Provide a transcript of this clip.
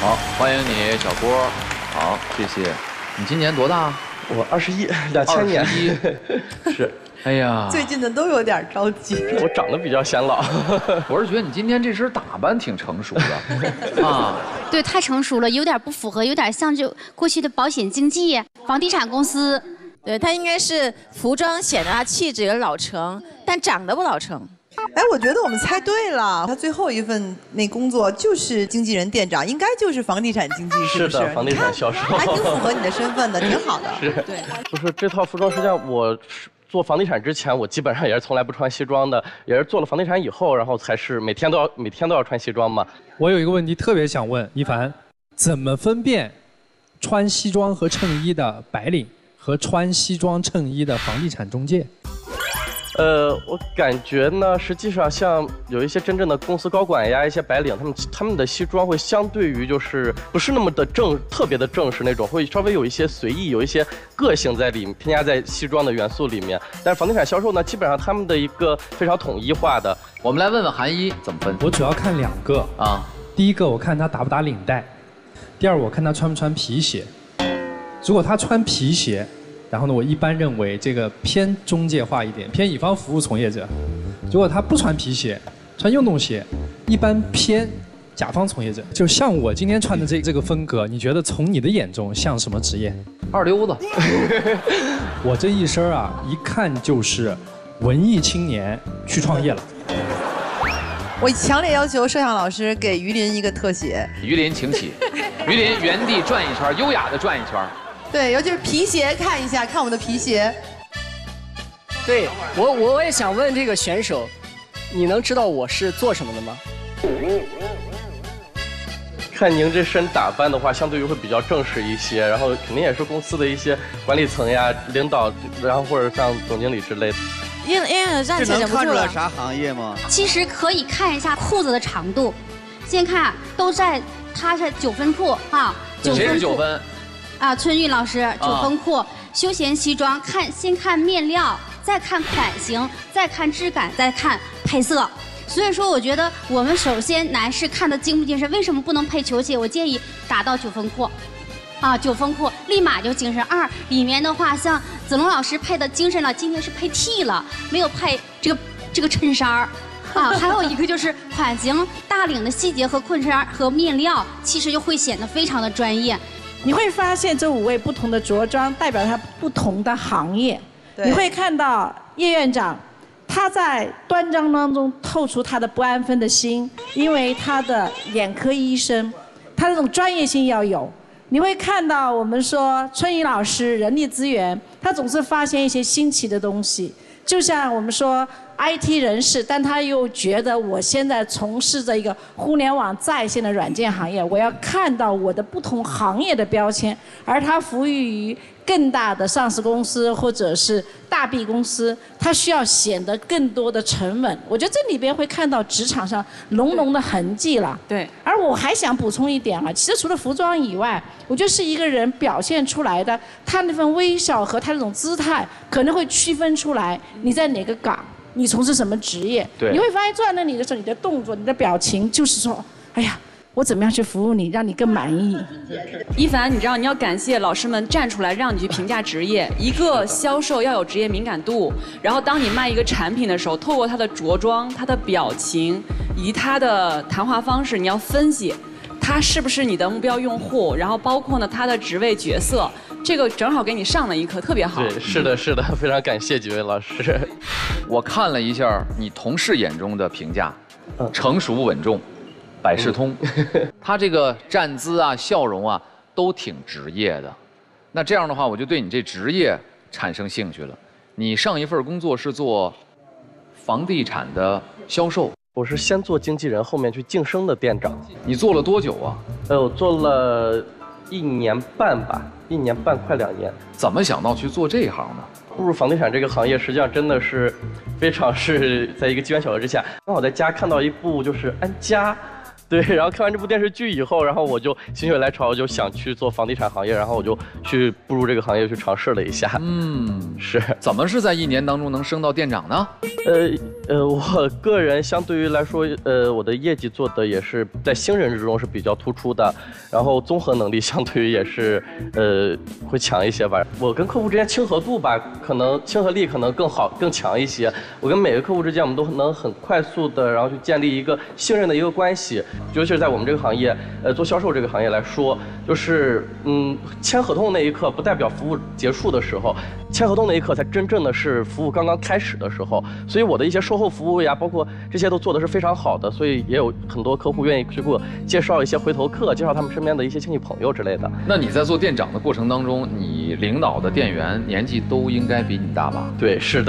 好，欢迎你，小郭。好，谢谢。你今年多大？我二十一，两千年。21是，哎呀，最近的都有点着急。我长得比较显老。我是觉得你今天这身打扮挺成熟的 啊。对，太成熟了，有点不符合，有点像就过去的保险经纪、房地产公司。对他应该是服装显得他气质有点老成，但长得不老成。哎，我觉得我们猜对了，他最后一份那工作就是经纪人、店长，应该就是房地产经纪，是不是？是的，房地产销售。还挺符合你的身份的，挺好的。是，对。不是这套服装，实际上我做房地产之前，我基本上也是从来不穿西装的，也是做了房地产以后，然后才是每天都要每天都要穿西装嘛。我有一个问题特别想问一凡，怎么分辨穿西装和衬衣的白领和穿西装衬衣的房地产中介？呃，我感觉呢，实际上像有一些真正的公司高管呀，一些白领，他们他们的西装会相对于就是不是那么的正，特别的正式那种，会稍微有一些随意，有一些个性在里面，添加在西装的元素里面。但是房地产销售呢，基本上他们的一个非常统一化的。我们来问问韩一怎么分。我主要看两个啊，第一个我看他打不打领带，第二我看他穿不穿皮鞋。如果他穿皮鞋，然后呢，我一般认为这个偏中介化一点，偏乙方服务从业者。如果他不穿皮鞋，穿运动鞋，一般偏甲方从业者。就像我今天穿的这这个风格，你觉得从你的眼中像什么职业？二流子。我这一身啊，一看就是文艺青年去创业了。我强烈要求摄像老师给于林一个特写。于林，请起。于林原地转一圈，优雅的转一圈。对，尤其是皮鞋，看一下，看我们的皮鞋。对我，我也想问这个选手，你能知道我是做什么的吗？看您这身打扮的话，相对于会比较正式一些，然后肯定也是公司的一些管理层呀、领导，然后或者像总经理之类的。因因为站这起来能看出来忍不住了。啥行业吗？其实可以看一下裤子的长度，先看都在，它是九分裤啊，九分裤是九分？啊，春玉老师九分裤，休闲西装看先看面料，再看款型，再看质感，再看配色。所以说，我觉得我们首先男士看的精不精神，为什么不能配球鞋？我建议打到九分裤。啊，九分裤立马就精神。二里面的话，像子龙老师配的精神了，今天是配 T 了，没有配这个这个衬衫儿。啊，还有一个就是款型、大领的细节和衬衫和面料，其实就会显得非常的专业。你会发现这五位不同的着装代表他不同的行业。你会看到叶院长，他在端庄当中透出他的不安分的心，因为他的眼科医生，他这种专业性要有。你会看到我们说春雨老师人力资源，他总是发现一些新奇的东西，就像我们说 IT 人士，但他又觉得我现在从事着一个互联网在线的软件行业，我要看到我的不同行业的标签，而他服务于更大的上市公司或者是大 B 公司，他需要显得更多的沉稳。我觉得这里边会看到职场上浓浓的痕迹了。对。而我还想补充一点啊，其实除了服装以外，我觉得是一个人表现出来的他那份微笑和他那种姿态，可能会区分出来你在哪个岗，你从事什么职业。对你会发现坐在那里的时候，你的动作、你的表情，就是说，哎呀，我怎么样去服务你，让你更满意。一凡，你知道你要感谢老师们站出来让你去评价职业。一个销售要有职业敏感度，然后当你卖一个产品的时候，透过他的着装、他的表情以及他的谈话方式，你要分析他是不是你的目标用户，然后包括呢他的职位角色。这个正好给你上了一课，特别好。对，是的，是的，非常感谢几位老师。我看了一下你同事眼中的评价，成熟稳重，百事通。他这个站姿啊、笑容啊，都挺职业的。那这样的话，我就对你这职业产生兴趣了。你上一份工作是做房地产的销售，我是先做经纪人，后面去晋升的店长。你做了多久啊？呃，我做了一年半吧，一年半快两年。怎么想到去做这一行呢？步入房地产这个行业，实际上真的是非常是在一个机缘巧合之下，刚好在家看到一部就是《安家》，对，然后看完这部电视剧以后，然后我就心血来潮，就想去做房地产行业，然后我就去步入这个行业去尝试了一下。嗯，是。怎么是在一年当中能升到店长呢？呃呃，我个人相对于来说，呃，我的业绩做的也是在新人之中是比较突出的，然后综合能力相对于也是，呃，会强一些吧。我跟客户之间亲和度吧，可能亲和力可能更好更强一些。我跟每个客户之间，我们都能很快速的，然后去建立一个信任的一个关系。尤其是在我们这个行业，呃，做销售这个行业来说，就是嗯，签合同那一刻不代表服务结束的时候，签合同那一刻才真正的是服务刚刚开始的时候。所以我的一些售后服务呀，包括这些都做的是非常好的，所以也有很多客户愿意去给我介绍一些回头客，介绍他们身边的一些亲戚朋友之类的。那你在做店长的过程当中，你领导的店员年纪都应该比你大吧？对，是的。